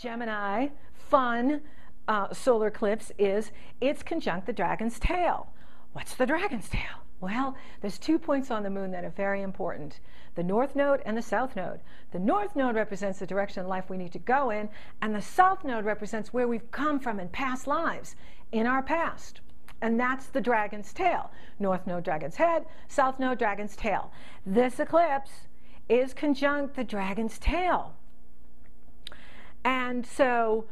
Gemini, fun uh, solar eclipse is it's conjunct the dragon's tail. What's the dragon's tail? Well, there's two points on the moon that are very important the north node and the south node. The north node represents the direction in life we need to go in, and the south node represents where we've come from in past lives, in our past. And that's the dragon's tail. North node, dragon's head, south node, dragon's tail. This eclipse is conjunct the dragon's tail. And so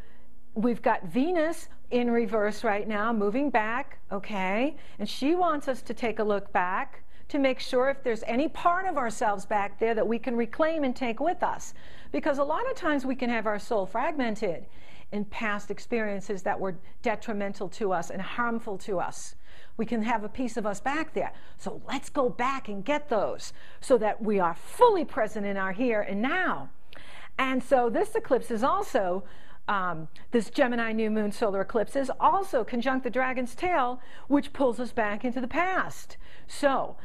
we've got Venus in reverse right now, moving back, okay? And she wants us to take a look back to make sure if there's any part of ourselves back there that we can reclaim and take with us. Because a lot of times we can have our soul fragmented in past experiences that were detrimental to us and harmful to us. We can have a piece of us back there. So let's go back and get those so that we are fully present in our here and now. And so this eclipse is also um, this Gemini new moon solar eclipse is also conjunct the dragon's tail, which pulls us back into the past. So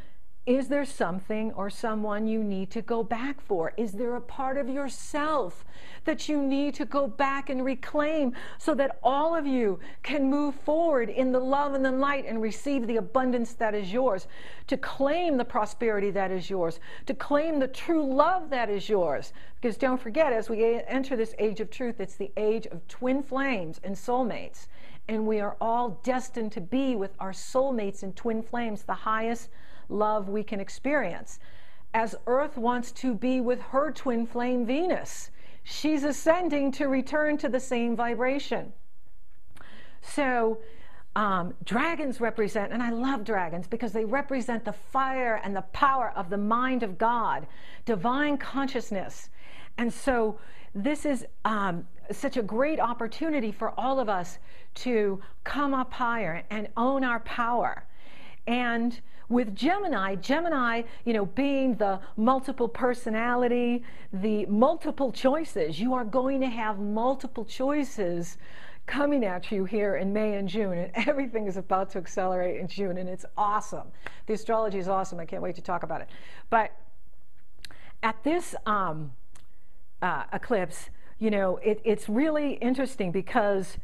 is there something or someone you need to go back for? Is there a part of yourself that you need to go back and reclaim so that all of you can move forward in the love and the light and receive the abundance that is yours, to claim the prosperity that is yours, to claim the true love that is yours? Because don't forget, as we enter this age of truth, it's the age of twin flames and soulmates. And we are all destined to be with our soulmates and twin flames, the highest love we can experience. As Earth wants to be with her twin flame Venus, she's ascending to return to the same vibration. So, um, dragons represent, and I love dragons because they represent the fire and the power of the mind of God, divine consciousness. And so, this is um, such a great opportunity for all of us to come up higher and own our power. And with Gemini, Gemini, you know, being the multiple personality, the multiple choices, you are going to have multiple choices coming at you here in May and June, and everything is about to accelerate in June, and it's awesome. The astrology is awesome. I can't wait to talk about it. But at this um, uh, eclipse, you know, it, it's really interesting because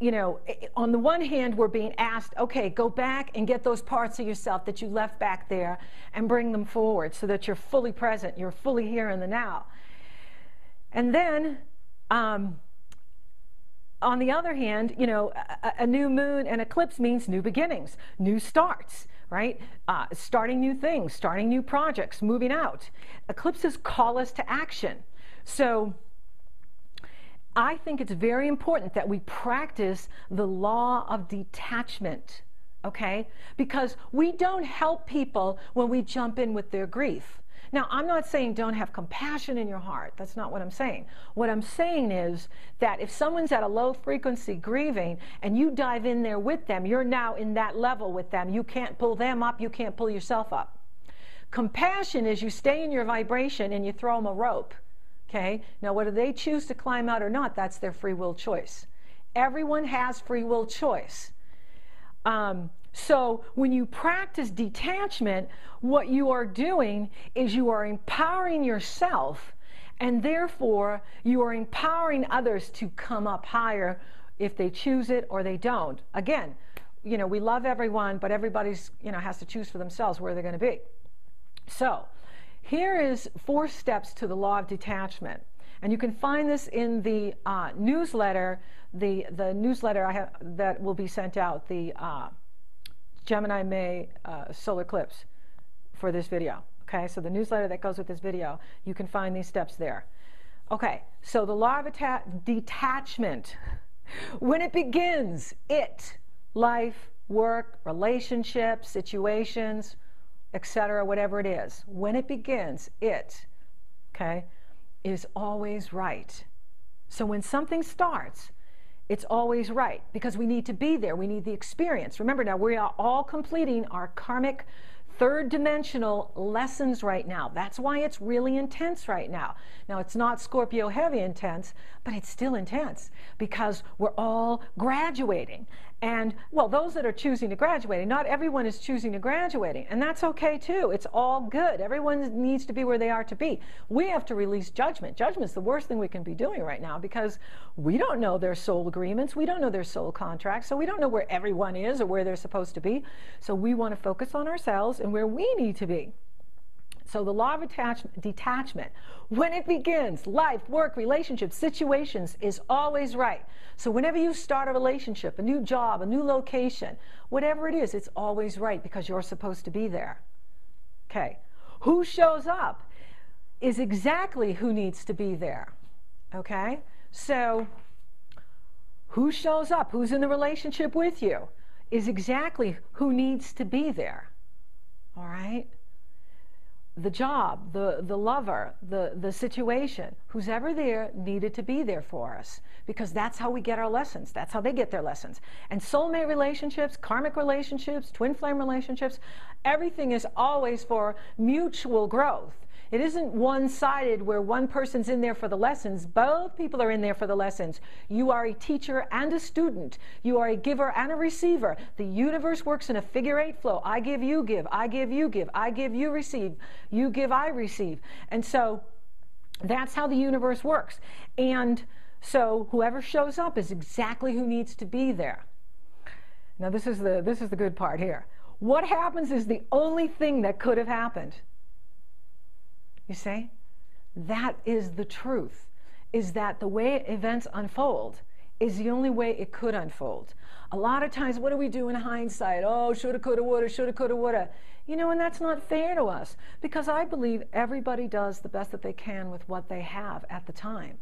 you know, on the one hand, we're being asked, okay, go back and get those parts of yourself that you left back there and bring them forward so that you're fully present, you're fully here in the now. And then, um, on the other hand, you know, a, a, new moon and eclipse means new beginnings, new starts, right? Uh, starting new things, starting new projects, moving out. Eclipses call us to action. So, I think it's very important that we practice the law of detachment, okay? Because we don't help people when we jump in with their grief. Now, I'm not saying don't have compassion in your heart. That's not what I'm saying. What I'm saying is that if someone's at a low frequency grieving and you dive in there with them, you're now in that level with them. You can't pull them up, you can't pull yourself up. Compassion is you stay in your vibration and you throw them a rope Okay? Now, whether they choose to climb out or not, that's their free will choice. Everyone has free will choice. Um, so, when you practice detachment, what you are doing is you are empowering yourself, and therefore you are empowering others to come up higher if they choose it or they don't. Again, you know, we love everyone, but everybody's, you know, has to choose for themselves where they're going to be. So, here is four steps to the law of detachment. And you can find this in the uh, newsletter, the, the newsletter I have, that will be sent out, the uh, Gemini May uh, solar eclipse for this video. Okay, so the newsletter that goes with this video, you can find these steps there. Okay, so the law of detachment. When it begins, it, life, work, relationships, situations, etc., whatever it is, when it begins, it, okay, is always right. So when something starts, it's always right because we need to be there. We need the experience. Remember now, we are all completing our karmic third dimensional lessons right now. That's why it's really intense right now. Now, it's not Scorpio heavy intense, but it's still intense because we're all graduating. And well, those that are choosing to graduate, not everyone is choosing to graduating, and that's okay too. It's all good. Everyone needs to be where they are to be. We have to release judgment. Judgment's the worst thing we can be doing right now because we don't know their soul agreements, we don't know their soul contracts, so we don't know where everyone is or where they're supposed to be. So we want to focus on ourselves and where we need to be. So the law of attachment, detachment, when it begins, life, work, relationships, situations is always right. So whenever you start a relationship, a new job, a new location, whatever it is, it's always right because you're supposed to be there. Okay. Who shows up is exactly who needs to be there. Okay? So who shows up, who's in the relationship with you, is exactly who needs to be there. All right? The job, the, the lover, the, the situation, who's ever there needed to be there for us because that's how we get our lessons. That's how they get their lessons. And soulmate relationships, karmic relationships, twin flame relationships, everything is always for mutual growth. It isn't one sided where one person's in there for the lessons. Both people are in there for the lessons. You are a teacher and a student. You are a giver and a receiver. The universe works in a figure eight flow. I give, you give. I give, you give. I give, you receive. You give, I receive. And so that's how the universe works. And so whoever shows up is exactly who needs to be there. Now this is the this is the good part here. What happens is the only thing that could have happened. You see? That is the truth, is that the way events unfold is the only way it could unfold. A lot of times, what do we do in hindsight? Oh, shoulda, coulda, woulda, shoulda, coulda, woulda. You know, and that's not fair to us because I believe everybody does the best that they can with what they have at the time.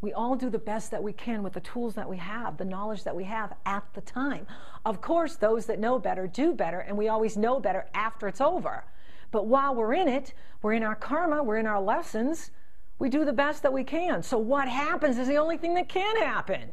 We all do the best that we can with the tools that we have, the knowledge that we have at the time. Of course, those that know better do better, and we always know better after it's over. But while we're in it, we're in our karma, we're in our lessons, we do the best that we can. So what happens is the only thing that can happen.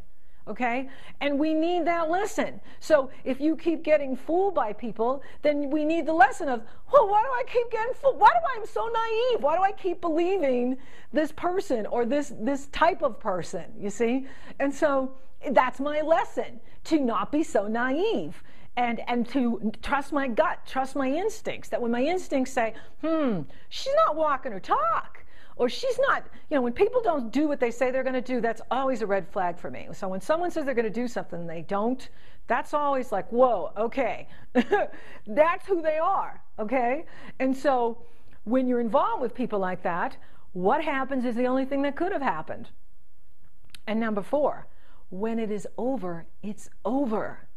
Okay? And we need that lesson. So if you keep getting fooled by people, then we need the lesson of, well, why do I keep getting fooled? Why do I am so naive? Why do I keep believing this person or this this type of person? You see? And so that's my lesson to not be so naive and and to trust my gut, trust my instincts. That when my instincts say, "Hmm, she's not walking her talk," or she's not, you know, when people don't do what they say they're going to do, that's always a red flag for me. So when someone says they're going to do something and they don't, that's always like, "Whoa, okay, that's who they are." Okay, and so when you're involved with people like that, what happens is the only thing that could have happened. And number four, when it is over, it's over.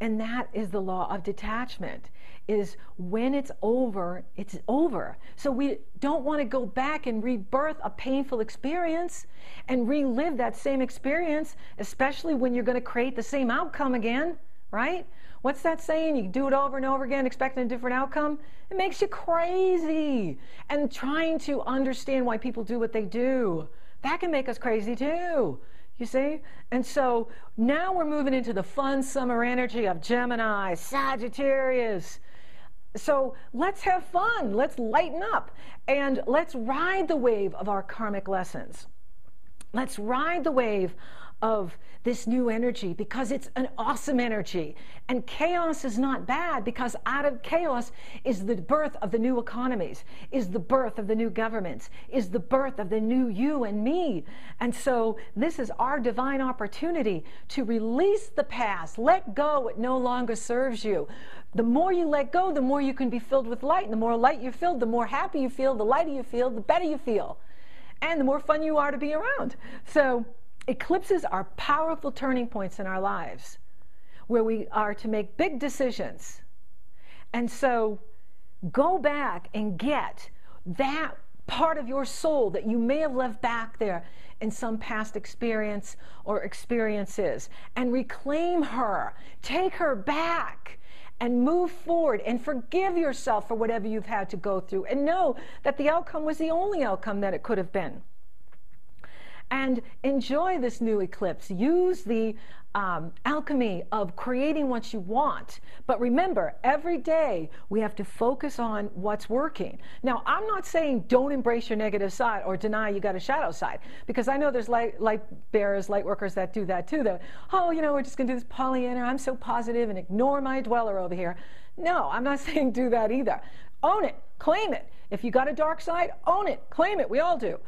And that is the law of detachment is when it's over, it's over. So we don't want to go back and rebirth a painful experience and relive that same experience, especially when you're going to create the same outcome again, right? What's that saying? You do it over and over again, expecting a different outcome? It makes you crazy. And trying to understand why people do what they do, that can make us crazy too. You see? And so now we're moving into the fun summer energy of Gemini, Sagittarius. So let's have fun. Let's lighten up and let's ride the wave of our karmic lessons. Let's ride the wave of this new energy because it's an awesome energy. And chaos is not bad because out of chaos is the birth of the new economies, is the birth of the new governments, is the birth of the new you and me. And so this is our divine opportunity to release the past, let go what no longer serves you. The more you let go, the more you can be filled with light. And the more light you're filled, the more happy you feel, the lighter you feel, the better you feel. And the more fun you are to be around. So Eclipses are powerful turning points in our lives where we are to make big decisions. And so go back and get that part of your soul that you may have left back there in some past experience or experiences and reclaim her. Take her back and move forward and forgive yourself for whatever you've had to go through and know that the outcome was the only outcome that it could have been. And enjoy this new eclipse. Use the um, alchemy of creating what you want. But remember, every day we have to focus on what's working. Now, I'm not saying don't embrace your negative side or deny you got a shadow side, because I know there's light, light bearers, light workers that do that too. That, oh, you know, we're just going to do this Pollyanna, I'm so positive and ignore my dweller over here. No, I'm not saying do that either. Own it, claim it. If you got a dark side, own it, claim it. We all do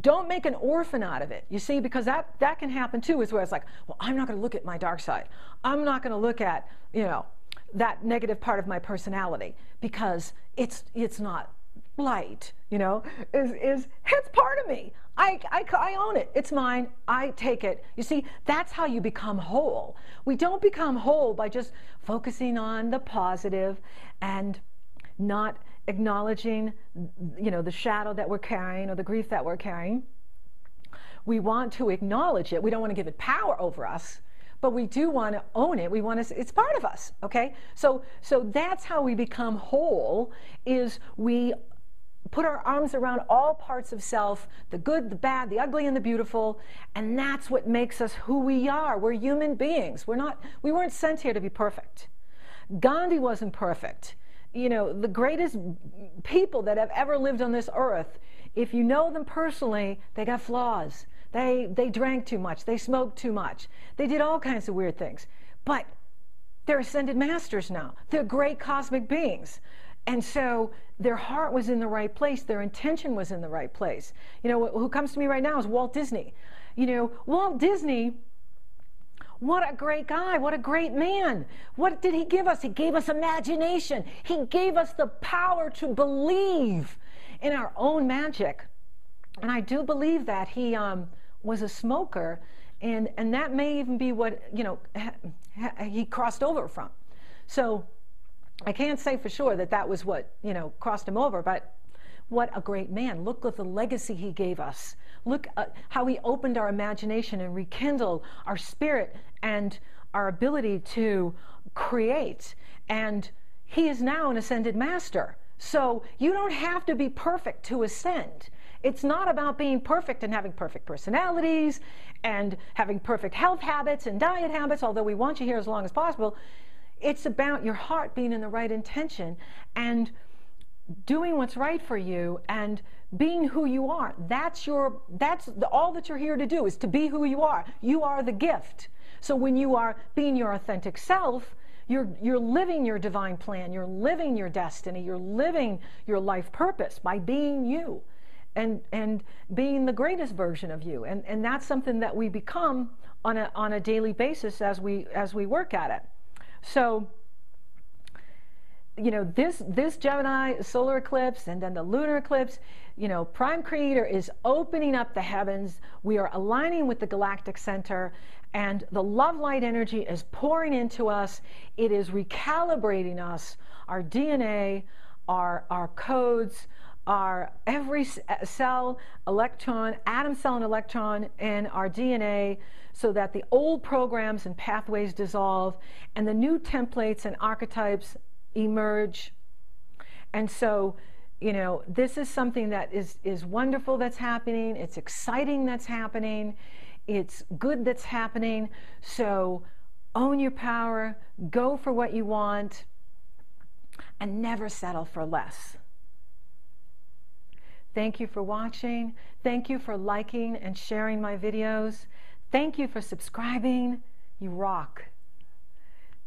don't make an orphan out of it. You see, because that that can happen too. Is where it's like, well, I'm not going to look at my dark side. I'm not going to look at you know that negative part of my personality because it's it's not light. You know, is is it's part of me. I, I, I own it. It's mine. I take it. You see, that's how you become whole. We don't become whole by just focusing on the positive and not acknowledging you know the shadow that we're carrying or the grief that we're carrying. We want to acknowledge it. We don't want to give it power over us but we do want to own it. We want to it's part of us okay? So so that's how we become whole is we put our arms around all parts of self the good the bad the ugly and the beautiful and that's what makes us who we are. We're human beings. We're not we weren't sent here to be perfect. Gandhi wasn't perfect you know, the greatest people that have ever lived on this earth, if you know them personally, they got flaws. They, they drank too much. They smoked too much. They did all kinds of weird things. But they're ascended masters now. They're great cosmic beings. And so their heart was in the right place. Their intention was in the right place. You know, who comes to me right now is Walt Disney. You know, Walt Disney what a great guy. What a great man. What did he give us? He gave us imagination. He gave us the power to believe in our own magic. And I do believe that he um, was a smoker, and, and that may even be what, you know, he crossed over from. So I can't say for sure that that was what, you know, crossed him over, but what a great man. Look at the legacy he gave us. Look at how he opened our imagination and rekindled our spirit and our ability to create. And he is now an ascended master. So you don't have to be perfect to ascend. It's not about being perfect and having perfect personalities and having perfect health habits and diet habits, although we want you here as long as possible. It's about your heart being in the right intention and doing what's right for you and being who you are. That's your that's the, all that you're here to do is to be who you are. You are the gift. So when you are being your authentic self, you're, you're living your divine plan, you're living your destiny, you're living your life purpose by being you and, and being the greatest version of you. And, and that's something that we become on a, on a daily basis as we, as we work at it. So, you know this this gemini solar eclipse and then the lunar eclipse you know prime creator is opening up the heavens we are aligning with the galactic center and the love light energy is pouring into us. It is recalibrating us, our DNA, our, our codes, our every uh, cell, electron, atom, cell, and electron in our DNA so that the old programs and pathways dissolve and the new templates and archetypes emerge. And so, you know, this is something that is, is wonderful that's happening. It's exciting that's happening. It's good that's happening. So own your power, go for what you want, and never settle for less. Thank you for watching. Thank you for liking and sharing my videos. Thank you for subscribing. You rock.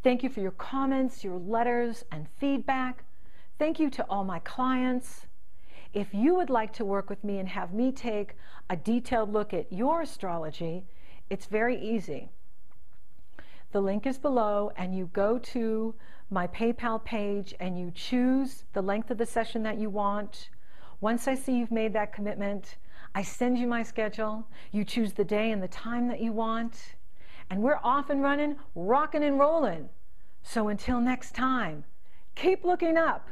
Thank you for your comments, your letters, and feedback. Thank you to all my clients. If you would like to work with me and have me take a detailed look at your astrology, it's very easy. The link is below, and you go to my PayPal page and you choose the length of the session that you want. Once I see you've made that commitment, I send you my schedule. You choose the day and the time that you want, and we're off and running, rocking and rolling. So until next time, keep looking up.